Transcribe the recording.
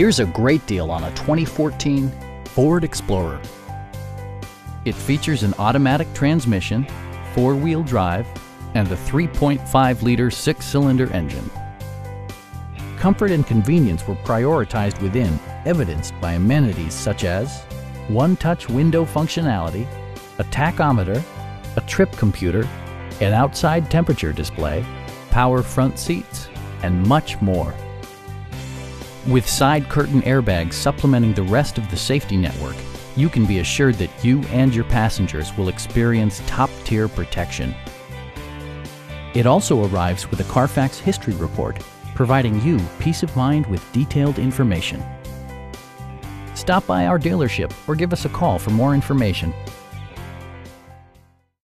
Here's a great deal on a 2014 Ford Explorer. It features an automatic transmission, four-wheel drive, and a 3.5-liter six-cylinder engine. Comfort and convenience were prioritized within, evidenced by amenities such as one-touch window functionality, a tachometer, a trip computer, an outside temperature display, power front seats, and much more. With side curtain airbags supplementing the rest of the safety network, you can be assured that you and your passengers will experience top-tier protection. It also arrives with a Carfax history report, providing you peace of mind with detailed information. Stop by our dealership or give us a call for more information